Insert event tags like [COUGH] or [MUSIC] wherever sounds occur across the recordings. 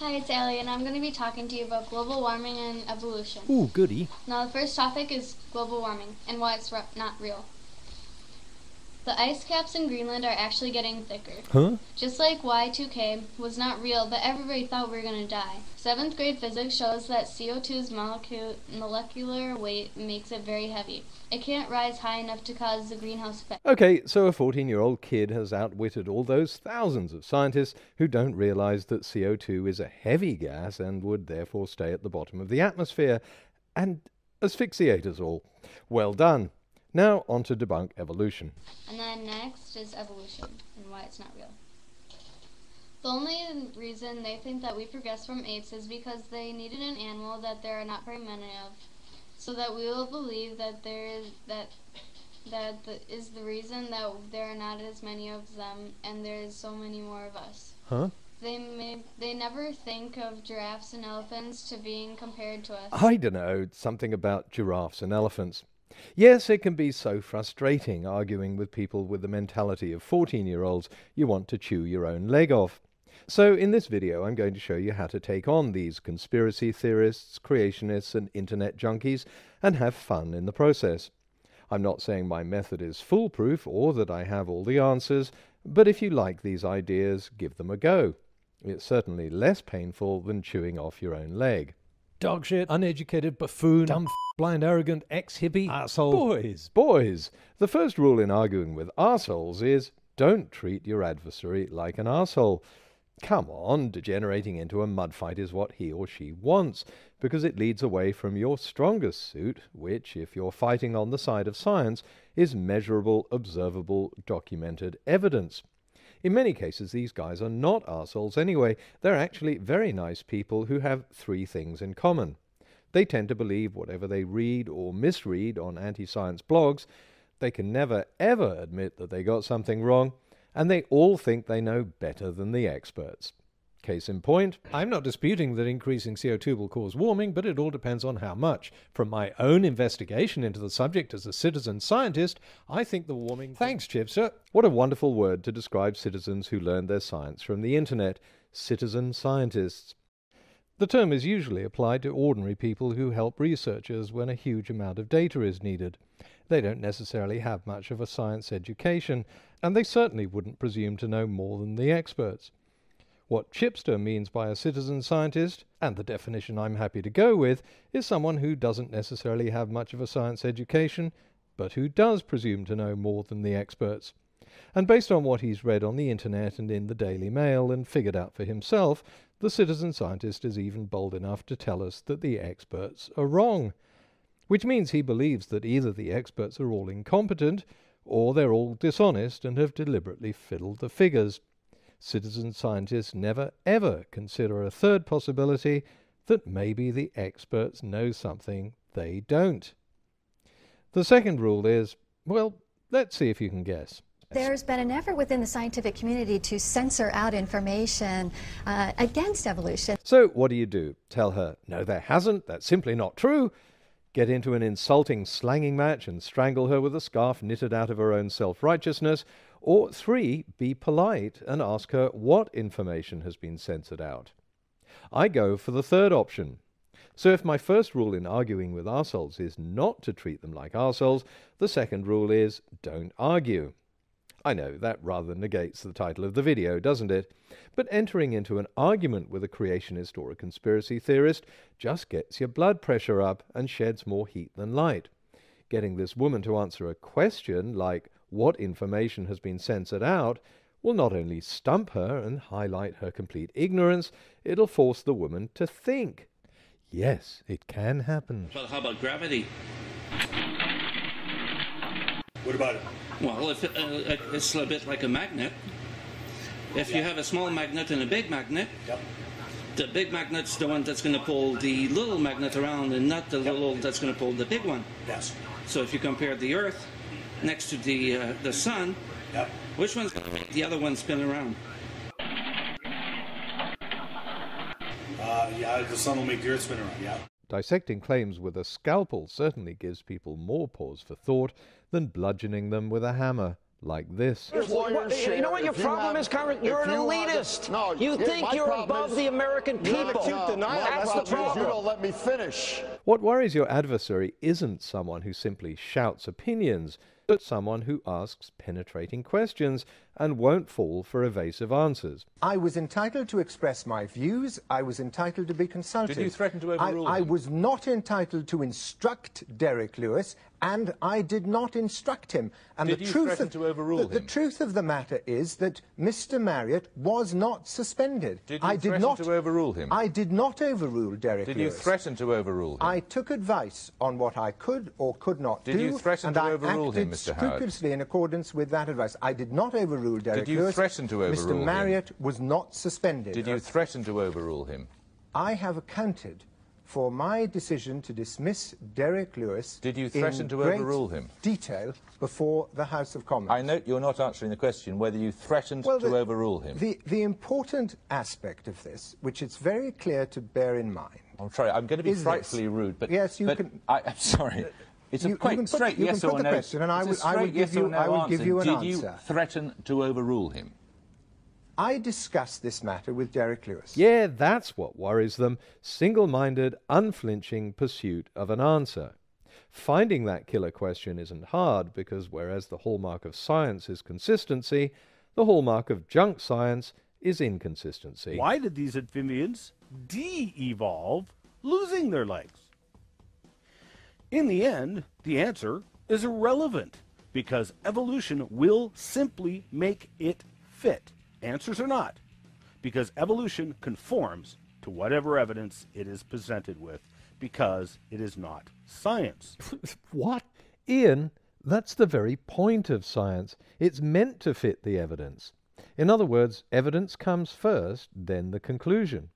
Hi, it's Allie, and I'm going to be talking to you about global warming and evolution. Ooh, goody. Now, the first topic is global warming and why it's not real. The ice caps in Greenland are actually getting thicker. Huh? Just like Y2K was not real, but everybody thought we were going to die. Seventh grade physics shows that CO2's molecule- molecular weight makes it very heavy. It can't rise high enough to cause the greenhouse effect. Okay, so a 14 year old kid has outwitted all those thousands of scientists who don't realize that CO2 is a heavy gas and would therefore stay at the bottom of the atmosphere and asphyxiate us all. Well done. Now on to debunk evolution. And then next is evolution and why it's not real. The only reason they think that we progressed from apes is because they needed an animal that there are not very many of, so that we will believe that there is that that the, is the reason that there are not as many of them and there is so many more of us. Huh? They may they never think of giraffes and elephants to being compared to us. I don't know, something about giraffes and elephants. Yes, it can be so frustrating arguing with people with the mentality of 14 year olds you want to chew your own leg off. So, in this video, I'm going to show you how to take on these conspiracy theorists, creationists, and internet junkies and have fun in the process. I'm not saying my method is foolproof or that I have all the answers, but if you like these ideas, give them a go. It's certainly less painful than chewing off your own leg. Dog shit, uneducated buffoon, dumb, blind, arrogant, ex hippie, asshole. Boys, boys, the first rule in arguing with assholes is don't treat your adversary like an asshole. Come on, degenerating into a mud fight is what he or she wants, because it leads away from your strongest suit, which, if you're fighting on the side of science, is measurable, observable, documented evidence. In many cases, these guys are not arseholes anyway. They're actually very nice people who have three things in common. They tend to believe whatever they read or misread on anti science blogs. They can never, ever admit that they got something wrong. And they all think they know better than the experts. Case in point, I'm not disputing that increasing CO2 will cause warming, but it all depends on how much. From my own investigation into the subject as a citizen scientist, I think the warming. Thanks, Chipster. What a wonderful word to describe citizens who learn their science from the internet citizen scientists. The term is usually applied to ordinary people who help researchers when a huge amount of data is needed. They don't necessarily have much of a science education, and they certainly wouldn't presume to know more than the experts. What Chipster means by a citizen scientist, and the definition I'm happy to go with, is someone who doesn't necessarily have much of a science education, but who does presume to know more than the experts. And based on what he's read on the internet and in the Daily Mail and figured out for himself, the citizen scientist is even bold enough to tell us that the experts are wrong. Which means he believes that either the experts are all incompetent, or they're all dishonest and have deliberately fiddled the figures. Citizen scientists never ever consider a third possibility that maybe the experts know something they don't. The second rule is well, let's see if you can guess. There's been an effort within the scientific community to censor out information uh, against evolution. So, what do you do? Tell her, no, there hasn't, that's simply not true. Get into an insulting slanging match and strangle her with a scarf knitted out of her own self righteousness. Or three, be polite and ask her what information has been censored out. I go for the third option. So if my first rule in arguing with arseholes is not to treat them like arseholes, the second rule is don't argue. I know that rather negates the title of the video, doesn't it? But entering into an argument with a creationist or a conspiracy theorist just gets your blood pressure up and sheds more heat than light. Getting this woman to answer a question like what information has been censored out will not only stump her and highlight her complete ignorance, it'll force the woman to think. Yes, it can happen. Well, how about gravity? What about it? Well, if, uh, it's a bit like a magnet. If you have a small magnet and a big magnet, Yep. the big magnet's the one that's going to pull the little magnet around and not the little that's going to pull the big one. Yes. So if you compare the Earth next to the uh, the Sun, Yep. which one's gonna make the other one spin around? Uh, yeah, the sun will make the earth spin around. Yeah. Dissecting claims with a scalpel certainly gives people more pause for thought than bludgeoning them with a hammer, like this. you know what your problem is, Congress? You're an elitist. No, you think you're above the American people. That's the problem. You don't let me finish. What worries your adversary isn't someone who simply shouts opinions, but someone who asks penetrating questions and won't fall for evasive answers. I was entitled to express my views. I was entitled to be consulted. Did you threaten to overrule I, I was not entitled to instruct Derek Lewis, and I did not instruct him. And Did the you truth threaten of, to overrule the, the truth of the matter is that Mr. Marriott was not suspended. Did you I did threaten not to overrule him? I did not overrule Derek Did you threaten to overrule him? I took advice on what I could or could not Did do. you threaten and to I overrule him, acted Mr. Howard? scrupulously in accordance with that advice. I did not overrule Derek you Lewis. threaten to overrule him? Mr. him? Marriott was not suspended. Did you threaten to overrule him? I have accounted for my decision to dismiss Derek Lewis Did you threaten in to overrule him? detail before the House of Commons. I note you're not answering the question whether you threatened Well, to overrule him. The, the important aspect of this, which it's very clear to bear in mind, I'm sorry, I'm going to be is this. frightfully rude, but Yes, you but can- I, I'm sorry. Uh, It's a You- you quite can put- straight you can yes put or the no. question and I It's a will- I will straight give yes you- no I will give answer. you an Did you answer. threaten to overrule him? I discussed this matter with Derek Lewis. Yeah, that's what worries them single minded, unflinching pursuit of an answer. Finding that killer question isn't hard because whereas the hallmark of science is consistency, the hallmark of junk science is inconsistency. Why did these amphibians de evolve, losing their legs? In the end, the answer is irrelevant because evolution will simply make it fit. Answers or not, because evolution conforms to whatever evidence it is presented with because it is not science. [LAUGHS] What? Ian, that's the very point of science. It's meant to fit the evidence. In other words, evidence comes first, then the conclusion.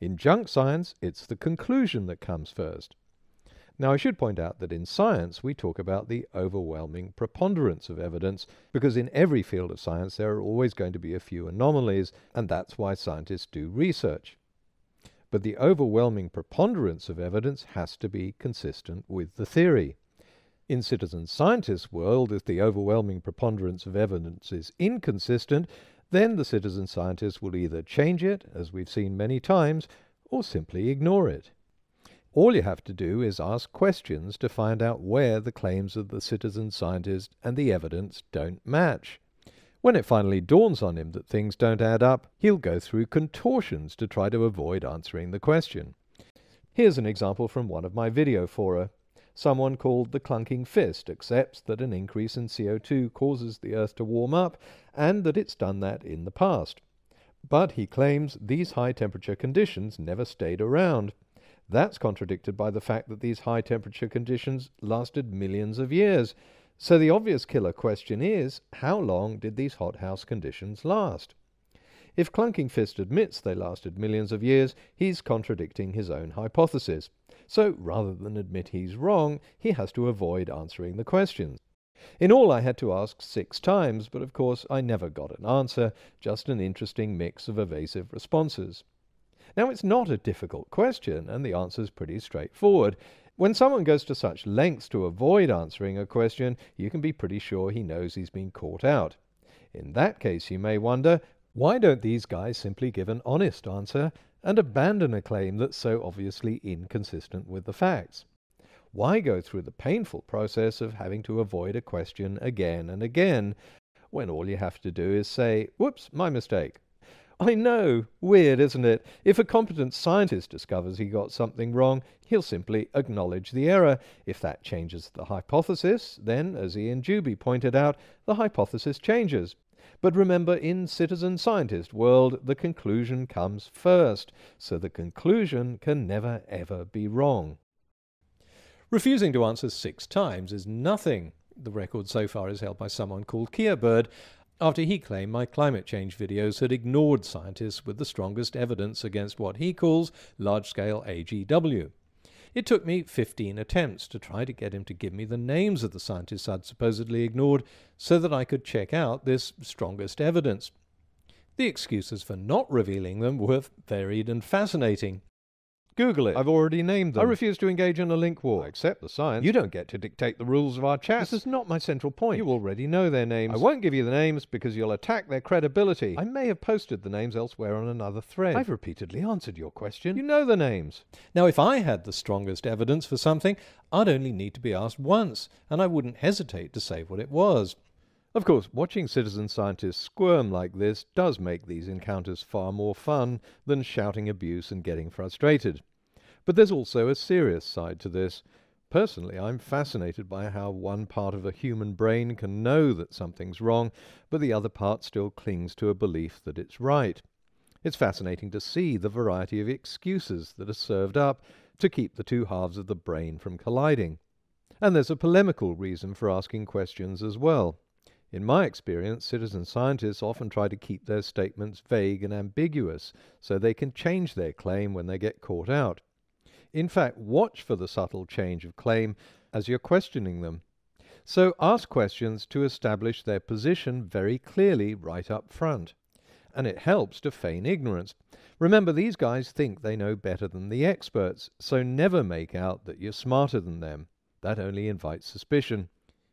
In junk science, it's the conclusion that comes first. Now, I should point out that in science we talk about the overwhelming preponderance of evidence, because in every field of science there are always going to be a few anomalies, and that's why scientists do research. But the overwhelming preponderance of evidence has to be consistent with the theory. In citizen scientists' world, if the overwhelming preponderance of evidence is inconsistent, then the citizen scientist will either change it, as we've seen many times, or simply ignore it. All you have to do is ask questions to find out where the claims of the citizen scientist and the evidence don't match. When it finally dawns on him that things don't add up, he'll go through contortions to try to avoid answering the question. Here's an example from one of my video fora. Someone called the Clunking Fist accepts that an increase in CO2 causes the Earth to warm up and that it's done that in the past. But he claims these high temperature conditions never stayed around. That's contradicted by the fact that these high temperature conditions lasted millions of years. So the obvious killer question is how long did these hothouse conditions last? If Clunking Fist admits they lasted millions of years, he's contradicting his own hypothesis. So rather than admit he's wrong, he has to avoid answering the questions. In all, I had to ask six times, but of course I never got an answer, just an interesting mix of evasive responses. Now, it's not a difficult question, and the answer's pretty straightforward. When someone goes to such lengths to avoid answering a question, you can be pretty sure he knows he's been caught out. In that case, you may wonder why don't these guys simply give an honest answer and abandon a claim that's so obviously inconsistent with the facts? Why go through the painful process of having to avoid a question again and again when all you have to do is say, whoops, my mistake? I know, weird, isn't it? If a competent scientist discovers he got something wrong, he'll simply acknowledge the error. If that changes the hypothesis, then, as Ian Juby pointed out, the hypothesis changes. But remember, in citizen scientist world, the conclusion comes first, so the conclusion can never ever be wrong. Refusing to answer six times is nothing. The record so far is held by someone called Kearbird, after he claimed my climate change videos had ignored scientists with the strongest evidence against what he calls large scale AGW. It took me 15 attempts to try to get him to give me the names of the scientists I'd supposedly ignored so that I could check out this strongest evidence. The excuses for not revealing them were varied and fascinating. Google it. I've already named them. I refuse to engage in a link war. I accept the science. You don't get to dictate the rules of our chat. This is not my central point. You already know their names. I won't give you the names because you'll attack their credibility. I may have posted the names elsewhere on another thread. I've repeatedly answered your question. You know the names. Now, if I had the strongest evidence for something, I'd only need to be asked once, and I wouldn't hesitate to say what it was. Of course, watching citizen scientists squirm like this does make these encounters far more fun than shouting abuse and getting frustrated. But there's also a serious side to this. Personally, I'm fascinated by how one part of a human brain can know that something's wrong, but the other part still clings to a belief that it's right. It's fascinating to see the variety of excuses that are served up to keep the two halves of the brain from colliding. And there's a polemical reason for asking questions as well. In my experience, citizen scientists often try to keep their statements vague and ambiguous so they can change their claim when they get caught out. In fact, watch for the subtle change of claim as you're questioning them. So ask questions to establish their position very clearly right up front. And it helps to feign ignorance. Remember, these guys think they know better than the experts, so never make out that you're smarter than them. That only invites suspicion.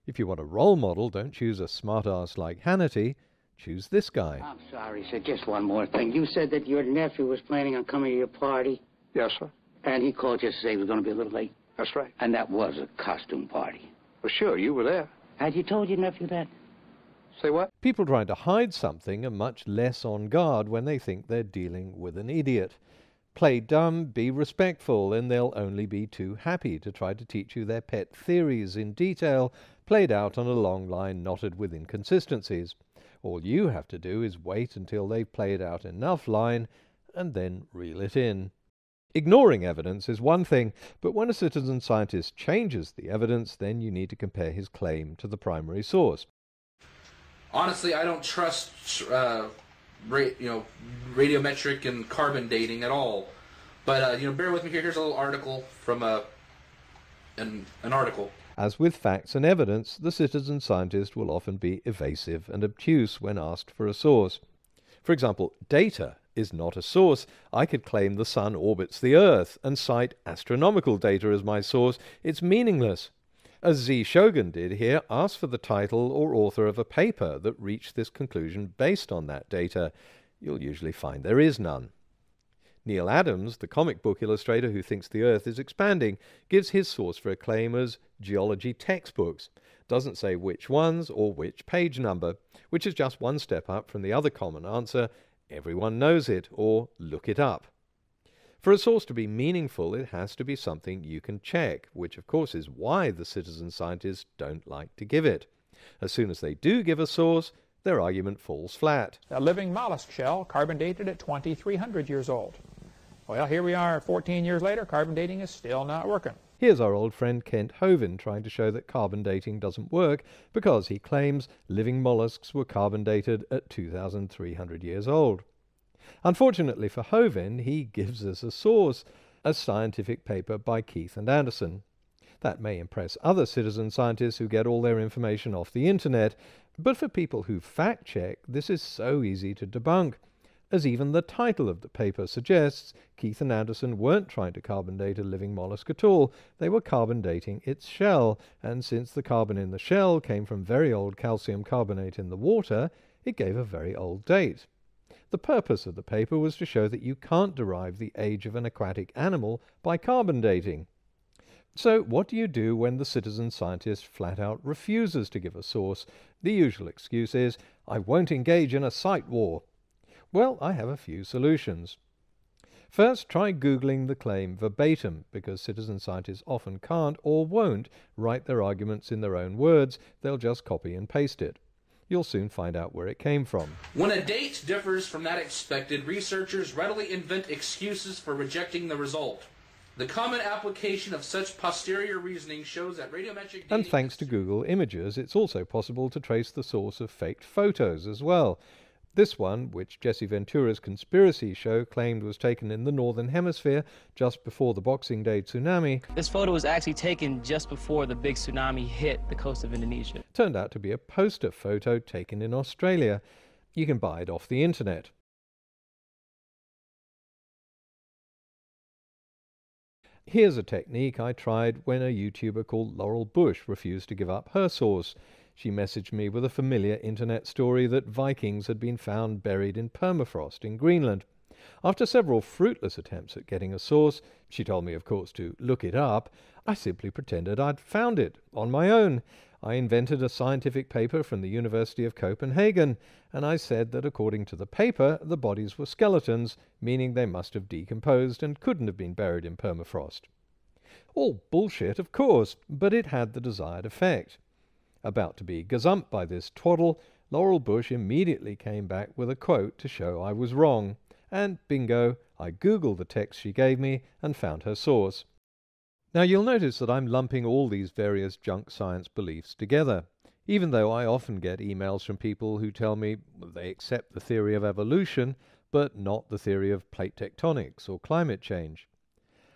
If you want a role model, don't choose a smart smartass like Hannity. Choose this guy. I'm sorry, sir. Just one more thing. You said that your nephew was planning on coming to your party. Yes, sir. And he called just to say he was going to be a little late. That's right. And that was a costume party. Well, sure, you were there. Had you told your nephew that? Say what? People trying to hide something are much less on guard when they think they're dealing with an idiot. Play dumb, be respectful, and they'll only be too happy to try to teach you their pet theories in detail played out on a long line knotted with inconsistencies. All you have to do is wait until they've played out enough line and then reel it in. Ignoring evidence is one thing, but when a citizen scientist changes the evidence, then you need to compare his claim to the primary source. Honestly, I don't trust, uh, ra- you know, radiometric and carbon dating at all. But uh, you know, bear with me here. Here's a little article from a uh, an, an article. As with facts and evidence, the citizen scientist will often be evasive and obtuse when asked for a source. For example, data is not a source. I could claim the sun orbits the Earth and cite astronomical data as my source. It's meaningless. As Z. Shogun did here, ask for the title or author of a paper that reached this conclusion based on that data. You'll usually find there is none. Neal Adams, the comic book illustrator who thinks the Earth is expanding, gives his source for a claim as geology textbooks. Doesn't say which ones or which page number, which is just one step up from the other common answer, everyone knows it, or look it up. For a source to be meaningful, it has to be something you can check, which of course is why the citizen scientists don't like to give it. As soon as they do give a source, their argument falls flat. A living mollusk shell, carbon dated at 2300 years old. Well, here we are 14 years later, carbon dating is still not working. Here's our old friend Kent Hovind trying to show that carbon dating doesn't work because he claims living mollusks were carbon dated at 2,300 years old. Unfortunately for Hovind, he gives us a source, a scientific paper by Keith and Anderson. That may impress other citizen scientists who get all their information off the internet, but for people who fact check, this is so easy to debunk. As even the title of the paper suggests, Keith and Anderson weren't trying to carbon date a living mollusk at all, they were carbon dating its shell, and since the carbon in the shell came from very old calcium carbonate in the water, it gave a very old date. The purpose of the paper was to show that you can't derive the age of an aquatic animal by carbon dating. So, what do you do when the citizen scientist flat out refuses to give a source? The usual excuse is, I won't engage in a cite war. Well, I have a few solutions. First, try Googling the claim verbatim, because citizen scientists often can't or won't write their arguments in their own words, they'll just copy and paste it. You'll soon find out where it came from. When a date differs from that expected, researchers readily invent excuses for rejecting the result. The common application of such posterior reasoning shows that radiometric And thanks to Google Images, it's also possible to trace the source of faked photos as well. This one, which Jesse Ventura's conspiracy show claimed was taken in the Northern Hemisphere just before the Boxing Day tsunami. This photo was actually taken just before the big tsunami hit the coast of Indonesia. Turned out to be a poster photo taken in Australia. You can buy it off the internet. Here's a technique I tried when a YouTuber called Laurel Bush refused to give up her source. She messaged me with a familiar internet story that Vikings had been found buried in permafrost in Greenland. After several fruitless attempts at getting a source, she told me, of course, to look it up. I simply pretended I'd found it on my own. I invented a scientific paper from the University of Copenhagen, and I said that according to the paper, the bodies were skeletons, meaning they must have decomposed and couldn't have been buried in permafrost. All bullshit, of course, but it had the desired effect. About to be gazumped by this twaddle, Laurel Bush immediately came back with a quote to show I was wrong, and bingo, I googled the text she gave me and found her source. Now you'll notice that I'm lumping all these various junk science beliefs together, even though I often get emails from people who tell me they accept the theory of evolution, but not the theory of plate tectonics or climate change.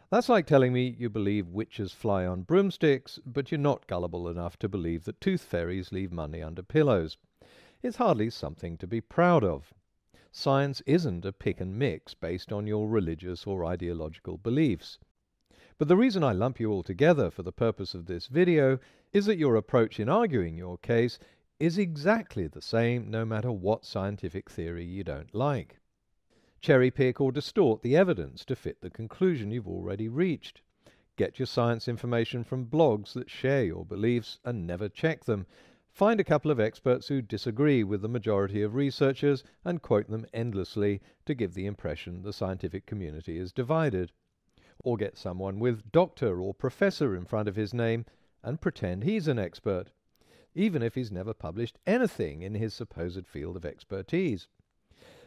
That's like telling me you believe witches fly on broomsticks, but you're not gullible enough to believe that tooth fairies leave money under pillows. It's hardly something to be proud of. Science isn't a pick and mix based on your religious or ideological beliefs. But the reason I lump you all together for the purpose of this video is that your approach in arguing your case is exactly the same no matter what scientific theory you don't like. Cherry pick or distort the evidence to fit the conclusion you've already reached. Get your science information from blogs that share your beliefs and never check them. Find a couple of experts who disagree with the majority of researchers and quote them endlessly to give the impression the scientific community is divided or get someone with doctor or professor in front of his name and pretend he's an expert, even if he's never published anything in his supposed field of expertise.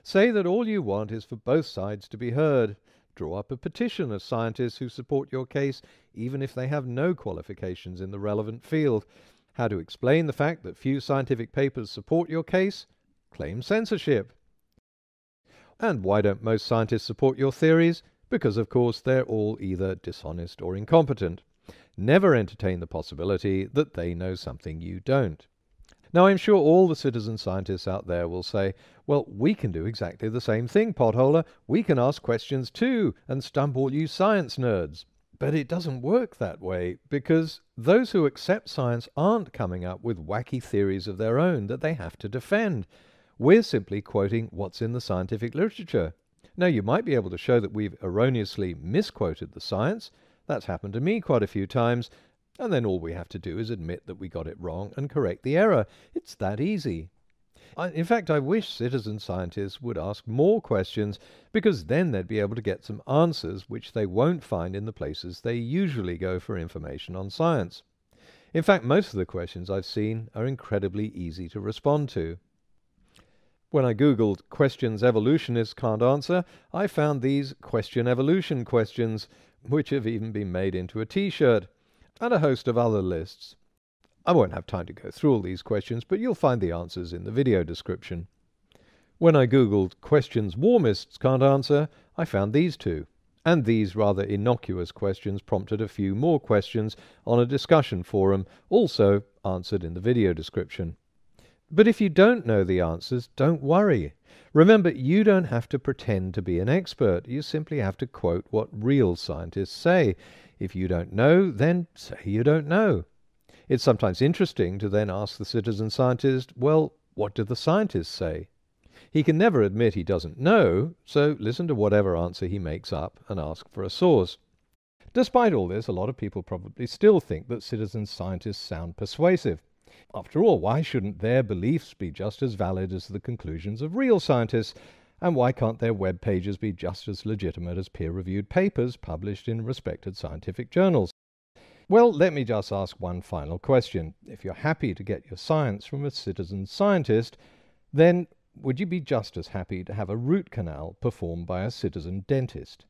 Say that all you want is for both sides to be heard. Draw up a petition of scientists who support your case, even if they have no qualifications in the relevant field. How to explain the fact that few scientific papers support your case? Claim censorship. And why don't most scientists support your theories? Because of course they're all either dishonest or incompetent. Never entertain the possibility that they know something you don't. Now, I'm sure all the citizen scientists out there will say, well, we can do exactly the same thing, potholer. We can ask questions too and stump all you science nerds. But it doesn't work that way because those who accept science aren't coming up with wacky theories of their own that they have to defend. We're simply quoting what's in the scientific literature. Now, you might be able to show that we've erroneously misquoted the science. That's happened to me quite a few times. And then all we have to do is admit that we got it wrong and correct the error. It's that easy. In fact, I wish citizen scientists would ask more questions because then they'd be able to get some answers which they won't find in the places they usually go for information on science. In fact, most of the questions I've seen are incredibly easy to respond to. When I googled questions evolutionists can't answer, I found these question evolution questions, which have even been made into a t-shirt, and a host of other lists. I won't have time to go through all these questions, but you'll find the answers in the video description. When I googled questions warmists can't answer, I found these two. And these rather innocuous questions prompted a few more questions on a discussion forum, also answered in the video description. But if you don't know the answers, don't worry. Remember, you don't have to pretend to be an expert. You simply have to quote what real scientists say. If you don't know, then say you don't know. It's sometimes interesting to then ask the citizen scientist, well, what do the scientists say? He can never admit he doesn't know, so listen to whatever answer he makes up and ask for a source. Despite all this, a lot of people probably still think that citizen scientists sound persuasive. After all, why shouldn't their beliefs be just as valid as the conclusions of real scientists? And why can't their web pages be just as legitimate as peer reviewed papers published in respected scientific journals? Well, let me just ask one final question. If you're happy to get your science from a citizen scientist, then would you be just as happy to have a root canal performed by a citizen dentist?